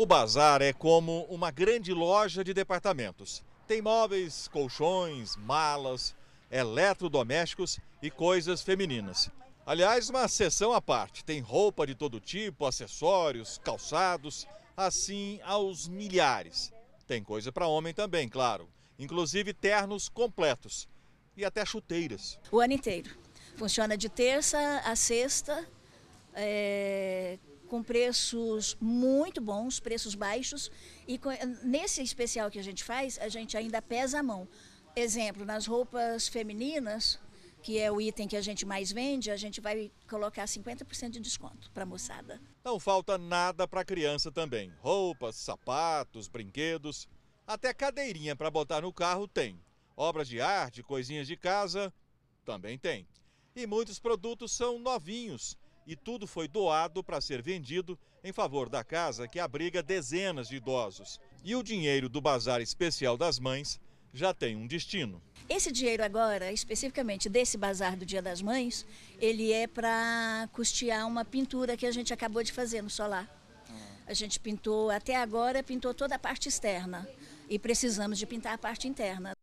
O bazar é como uma grande loja de departamentos. Tem móveis, colchões, malas, eletrodomésticos e coisas femininas. Aliás, uma seção à parte. Tem roupa de todo tipo, acessórios, calçados, assim aos milhares. Tem coisa para homem também, claro. Inclusive ternos completos e até chuteiras. O ano inteiro. Funciona de terça a sexta, é, com preços muito bons, preços baixos. E com, nesse especial que a gente faz, a gente ainda pesa a mão. Exemplo, nas roupas femininas, que é o item que a gente mais vende, a gente vai colocar 50% de desconto para a moçada. Não falta nada para a criança também. Roupas, sapatos, brinquedos, até cadeirinha para botar no carro tem. Obras de arte, coisinhas de casa, também tem. E muitos produtos são novinhos e tudo foi doado para ser vendido em favor da casa que abriga dezenas de idosos. E o dinheiro do Bazar Especial das Mães já tem um destino. Esse dinheiro agora, especificamente desse bazar do Dia das Mães, ele é para custear uma pintura que a gente acabou de fazer no solar. A gente pintou, até agora, pintou toda a parte externa e precisamos de pintar a parte interna.